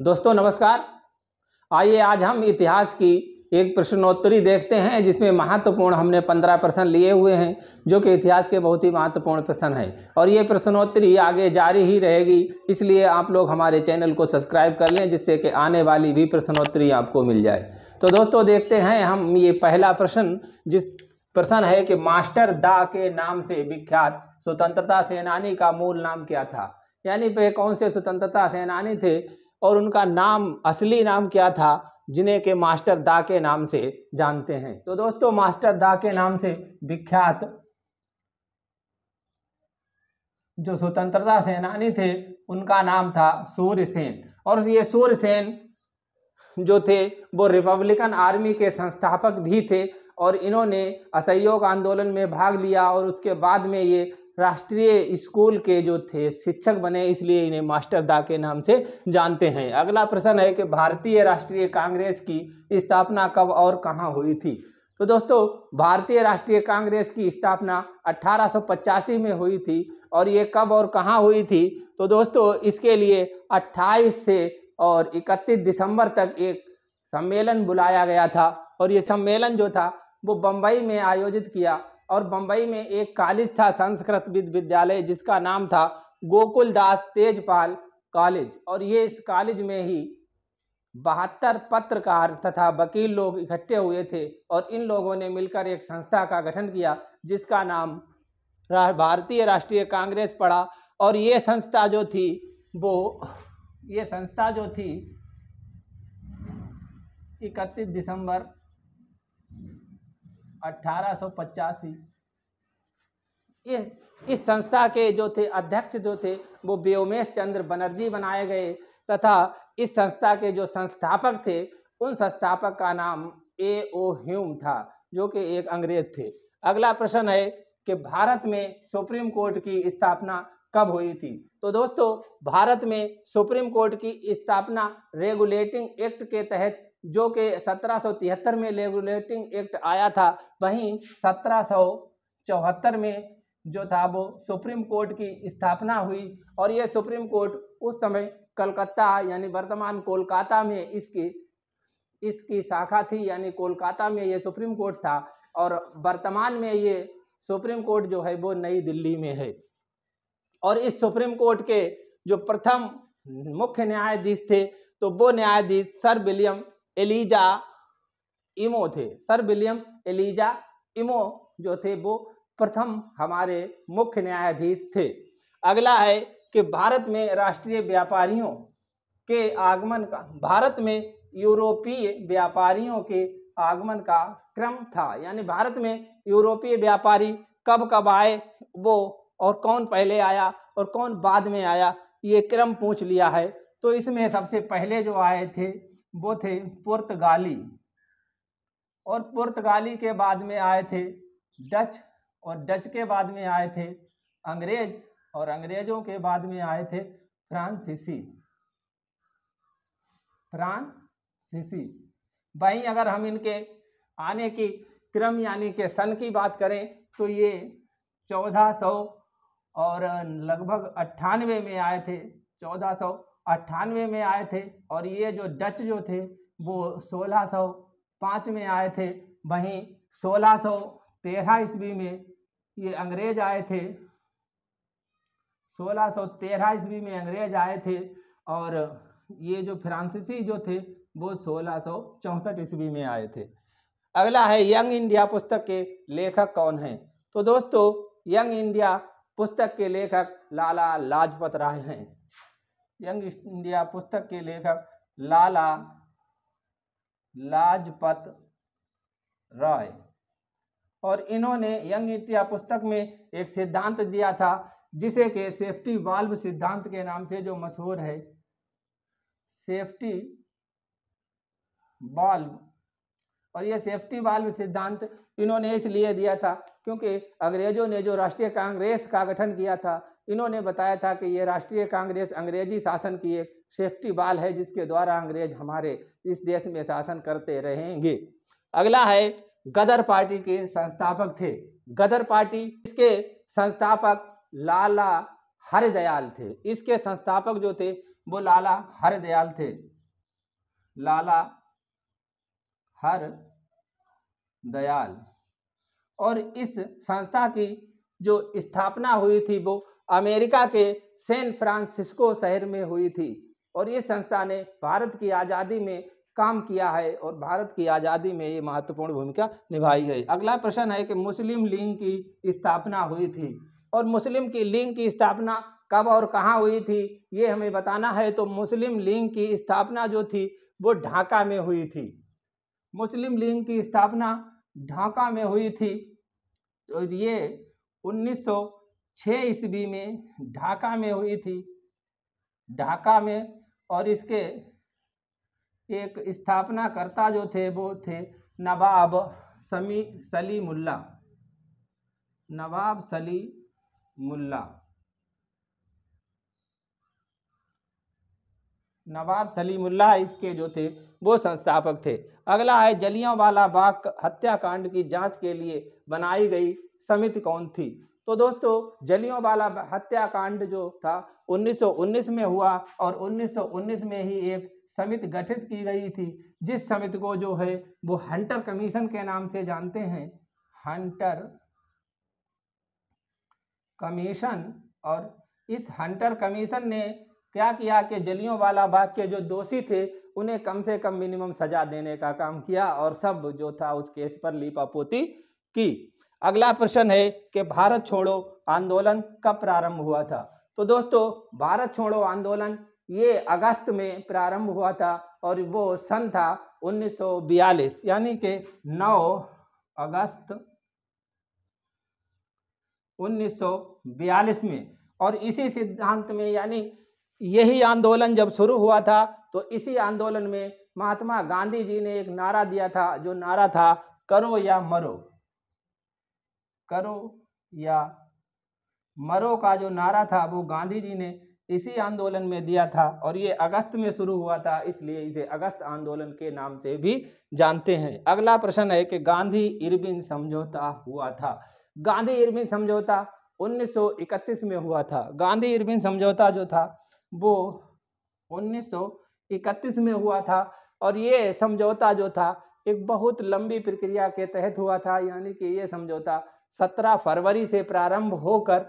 दोस्तों, नमस्कार। आइए आज हम इतिहास की एक प्रश्नोत्तरी देखते हैं, जिसमें महत्वपूर्ण हमने पंद्रह प्रश्न लिए हुए हैं, जो कि इतिहास के बहुत ही महत्वपूर्ण प्रश्न हैं। और ये प्रश्नोत्तरी आगे जारी ही रहेगी, इसलिए आप लोग हमारे चैनल को सब्सक्राइब कर लें, जिससे कि आने वाली भी प्रश्नोत्तरी आपको मिल जाए। तो दोस्तों, देखते हैं हम ये पहला प्रश्न, जिस प्रश्न है कि मास्टर दा के नाम से विख्यात स्वतंत्रता सेनानी का मूल नाम क्या था? यानी वे कौन से स्वतंत्रता सेनानी थे? और उनका नाम, असली नाम क्या था, जिन्हें के मास्टर दा के नाम से जानते हैं। तो दोस्तों, मास्टर दा के नाम से विख्यात जो स्वतंत्रता सेनानी थे, उनका नाम था सूर्य सेन और ये सूर्य सेन जो थे, वो रिपब्लिकन आर्मी के संस्थापक भी थे और इन्होंने असहयोग आंदोलन में भाग लिया और उसके बाद में ये राष्ट्रीय स्कूल के जो थे, शिक्षक बने, इसलिए इन्हें मास्टर दा के नाम से जानते हैं। अगला प्रश्न है कि भारतीय राष्ट्रीय कांग्रेस की स्थापना कब और कहाँ हुई थी? तो दोस्तों, भारतीय राष्ट्रीय कांग्रेस की स्थापना अठारह सौ पचासी में हुई थी और ये कब और कहाँ हुई थी? तो दोस्तों, इसके लिए 28 से और 31 दिसंबर तक एक सम्मेलन बुलाया गया था और ये सम्मेलन जो था, वो बम्बई में आयोजित किया और बम्बई में एक कॉलेज था, संस्कृत विद्यालय, जिसका नाम था गोकुल दास तेजपाल कॉलेज और ये इस कॉलेज में ही बहत्तर पत्रकार तथा वकील लोग इकट्ठे हुए थे और इन लोगों ने मिलकर एक संस्था का गठन किया, जिसका नाम भारतीय राष्ट्रीय कांग्रेस पड़ा। और ये संस्था जो थी, वो, ये संस्था जो थी, इकतीस दिसंबर अठारह इस इस संस्था के जो थे अध्यक्ष जो थे, वो व्योमेश चंद्र बनर्जी बनाए गए तथा इस संस्था के जो संस्थापक थे, उन संस्थापक का नाम ए ओ ह्यूम था, जो कि एक अंग्रेज़ थे। अगला प्रश्न है कि भारत में सुप्रीम कोर्ट की स्थापना कब हुई थी? तो दोस्तों, भारत में सुप्रीम कोर्ट की स्थापना रेगुलेटिंग एक्ट के तहत जो कि सत्रह सौ तिहत्तर में रेगुलेटिंग एक्ट आया था, वहीं सत्रह सौ चौहत्तर में जो था, वो सुप्रीम कोर्ट की स्थापना हुई और ये सुप्रीम कोर्ट उस समय कलकत्ता यानी वर्तमान कोलकाता में इसकी इसकी शाखा थी, यानी कोलकाता में ये सुप्रीम कोर्ट था और वर्तमान में ये सुप्रीम कोर्ट जो है, वो नई दिल्ली में है। और इस सुप्रीम कोर्ट के जो प्रथम मुख्य न्यायाधीश थे तो वो न्यायाधीश सर विलियम एलिजा इमो थे। सर विलियम एलिजा इमो जो थे, वो प्रथम हमारे मुख्य न्यायाधीश थे। अगला है कि भारत में राष्ट्रीय व्यापारियों के आगमन का, भारत में यूरोपीय व्यापारियों के आगमन का क्रम था। यानी भारत में यूरोपीय व्यापारी कब कब आए, वो और कौन पहले आया और कौन बाद में आया, ये क्रम पूछ लिया है। तो इसमें सबसे पहले जो आए थे वो थे पुर्तगाली। और पुर्तगाली के बाद में आए थे डच, और डच के बाद में आए थे अंग्रेज़, और अंग्रेज़ों के बाद में आए थे फ्रांसीसी। फ्रांसीसी। वहीं अगर हम इनके आने की क्रम यानी के सन की बात करें तो ये चौदह सौ और लगभग अट्ठानवे में आए थे, चौदह सौ अट्ठानवे में आए थे और ये जो डच जो थे वो सोलह सौ पाँच में आए थे। वहीं सोलह सौ तेरह ईस्वी में ये अंग्रेज़ आए थे। सोलह सौ तेरह ईस्वी में अंग्रेज़ आए थे और ये जो फ्रांसीसी जो थे वो सोलह सौ चौंसठ ईस्वी में आए थे। अगला है यंग इंडिया पुस्तक के लेखक कौन हैं? तो दोस्तों, यंग इंडिया पुस्तक के लेखक लाला लाजपत राय हैं। यंग इंडिया पुस्तक के लेखक लाला लाजपत राय। और इन्होंने यंग इंडिया पुस्तक में एक सिद्धांत दिया था, जिसे के सेफ्टी वाल्व सिद्धांत के नाम से जो मशहूर है, सेफ्टी वाल्व। और ये सेफ्टी वाल्व सिद्धांत इन्होंने इसलिए दिया था क्योंकि अंग्रेज़ों ने जो राष्ट्रीय कांग्रेस का गठन किया था इन्होंने बताया था कि ये राष्ट्रीय कांग्रेस अंग्रेज़ी शासन की एक सेफ्टी बाल है, जिसके द्वारा अंग्रेज़ हमारे इस देश में शासन करते रहेंगे। अगला है, गदर पार्टी के संस्थापक थे। गदर पार्टी इसके संस्थापक लाला हरदयाल थे। इसके संस्थापक जो थे, वो लाला हर दयाल थे। लाला हर दयाल और इस संस्था की जो स्थापना हुई थी, वो अमेरिका के सैन फ्रांसिस्को शहर में हुई थी और इस संस्था ने भारत की आज़ादी में काम किया है और भारत की आज़ादी में ये महत्वपूर्ण भूमिका निभाई है। अगला प्रश्न है कि मुस्लिम लीग की स्थापना हुई थी और मुस्लिम की लीग की स्थापना कब और कहाँ हुई थी, ये हमें बताना है। तो मुस्लिम लीग की स्थापना जो थी, वो ढाका में हुई थी। मुस्लिम लीग की स्थापना ढाका में हुई थी तो ये 1906 ईस्वी में ढाका में हुई थी। ढाका में और इसके एक स्थापनाकर्ता जो थे, वो थे नवाब समी सलीमुल्ला नवाब सली मुल्ला। नवाब सलीमुल्ला इसके जो थे, वो संस्थापक थे। अगला है, जलियांवाला बाग हत्याकांड की जाँच के लिए बनाई गई समिति कौन थी? तो दोस्तों जलियांवाला हत्याकांड जो था 1919 में हुआ और 1919 में ही एक समिति गठित की गई थी। जिस समिति को जो है, वो हंटर कमीशन के नाम से जानते हैं। हंटर कमीशन और इस हंटर कमीशन ने क्या किया कि जलियों वाला बाग के जो दोषी थे, उन्हें कम से कम मिनिमम सजा देने का काम किया और सब जो था, उस केस पर लिपापोती की। अगला प्रश्न है कि भारत छोड़ो, आंदोलन कब प्रारंभ हुआ था? तो दोस्तों, भारत छोड़ो, आंदोलन ये अगस्त में प्रारंभ हुआ था और वो सन था 1942 यानी कि 9 अगस्त 1942 में। और इसी सिद्धांत में, यानी यही आंदोलन जब शुरू हुआ था तो इसी आंदोलन में महात्मा गांधी जी ने एक नारा दिया था, जो नारा था, करो या मरो। करो या मरो का जो नारा था, वो गांधी जी ने इसी आंदोलन में दिया था और ये अगस्त में शुरू हुआ था, इसलिए इसे अगस्त आंदोलन के नाम से भी जानते हैं। अगला प्रश्न है कि गांधी इरबिन समझौता हुआ था। गांधी इरबिन समझौता 1931 में हुआ था। गांधी इरबिन समझौता जो था, वो 1931 में हुआ था और ये समझौता जो था, एक बहुत लंबी प्रक्रिया के तहत हुआ था, यानी कि ये समझौता 17 फरवरी से प्रारंभ होकर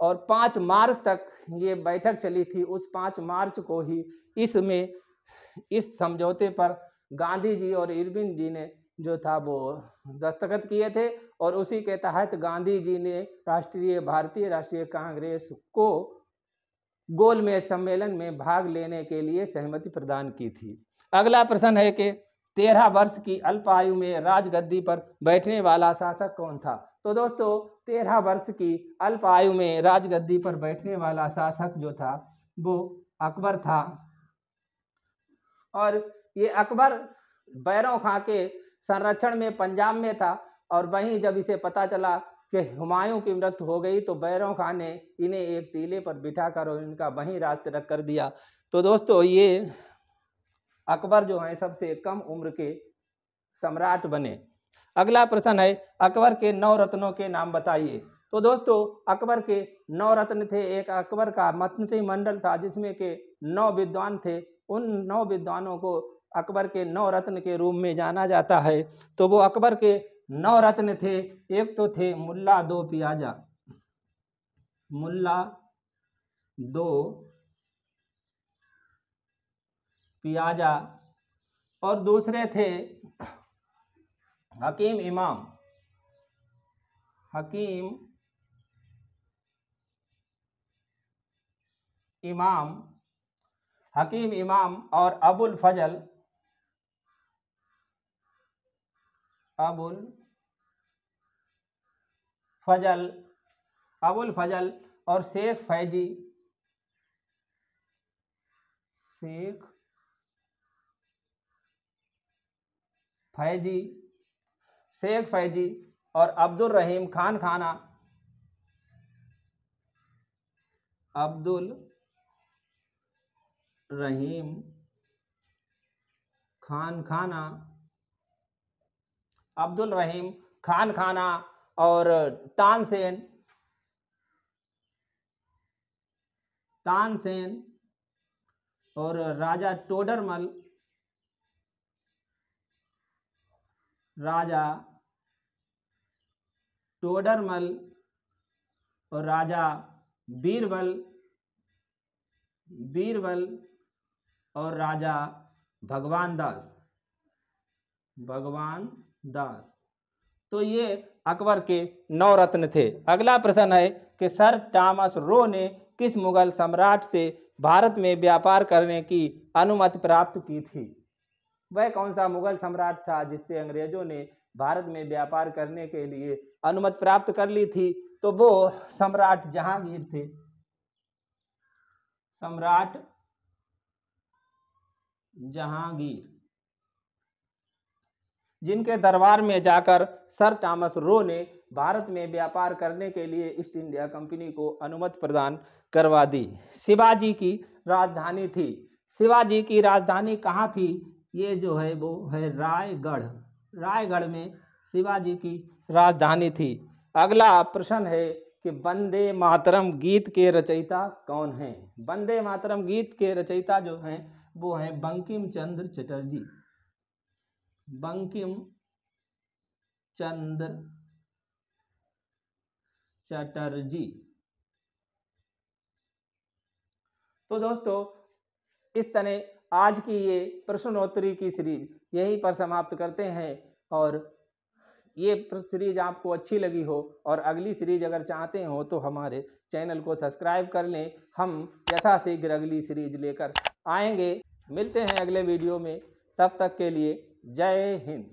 और 5 मार्च तक ये बैठक चली थी, उस 5 मार्च को ही इसमें, इस समझौते पर गांधी जी और इरविन जी ने जो था वो दस्तखत किए थे और उसी के तहत गांधी जी ने राष्ट्रीय, भारतीय राष्ट्रीय कांग्रेस को गोलमेज सम्मेलन में भाग लेने के लिए सहमति प्रदान की थी। अगला प्रश्न है कि तेरह वर्ष की अल्प आयु में राजगद्दी पर बैठने वाला शासक कौन था? तो दोस्तों, तेरह वर्ष की अल्प आयु में राजगद्दी पर बैठने वाला शासक जो था, वो अकबर था। और ये अकबर बैरों खां के संरक्षण में पंजाब में था और वहीं जब इसे पता चला कि हुमायूं की मृत्यु हो गई तो बैरों खां ने इन्हें एक टीले पर बिठा कर और इनका वहीं राज तिलक कर दिया। तो दोस्तों, ये अकबर जो है, सबसे कम उम्र के सम्राट बने। अगला प्रश्न है, अकबर के नौ रत्नों के नाम बताइए। तो दोस्तों, अकबर के नौ रत्न थे, एक अकबर का मंत्री मंडल था, जिसमें के नौ विद्वान थे। उन नौ विद्वानों को अकबर के नौ रत्न के रूप में जाना जाता है। तो वो अकबर के नौ रत्न थे, एक तो थे मुल्ला दो पियाजा। मुल्ला दो पियाजा। और दूसरे थे हकीम इमाम। हकीम इमाम। हकीम इमाम और अबुल फजल। अबुल फजल अबुल फजल और शेख फैजी। शेख फैजी। शेख फैजी और अब्दुल रहीम खान खाना। अब्दुल रहीम खान खाना। अब्दुल रहीम खान खाना और तानसेन तानसेन और राजा टोडरमल राजा टोडरमल और राजा बीरबल बीरबल और राजा भगवान दास। भगवान दास। तो ये अकबर के नौ रत्न थे। अगला प्रश्न है कि सर टॉमस रो ने किस मुगल सम्राट से भारत में व्यापार करने की अनुमति प्राप्त की थी? वह कौन सा मुगल सम्राट था जिससे अंग्रेज़ों ने भारत में व्यापार करने के लिए अनुमति प्राप्त कर ली थी? तो वो सम्राट जहांगीर थे। सम्राट जहांगीर, जिनके दरबार में जाकर सर टॉमस रो ने भारत में व्यापार करने के लिए ईस्ट इंडिया कंपनी को अनुमति प्रदान करवा दी। शिवाजी की राजधानी थी। शिवाजी की राजधानी कहाँ थी? ये जो है वो है रायगढ़। रायगढ़ में शिवाजी की राजधानी थी। अगला प्रश्न है कि वंदे मातरम गीत के रचयिता कौन हैं? वंदे मातरम गीत के रचयिता जो हैं, वो हैं बंकिम चंद्र चटर्जी। बंकिम चंद्र चटर्जी। तो दोस्तों, इस तरह आज की ये प्रश्नोत्तरी की सीरीज़ यहीं पर समाप्त करते हैं और ये सीरीज़ आपको अच्छी लगी हो और अगली सीरीज़ अगर चाहते हो तो हमारे चैनल को सब्सक्राइब कर लें। हम यथाशीघ्र अगली सीरीज़ लेकर आएँगे। मिलते हैं अगले वीडियो में। तब तक के लिए जय हिंद।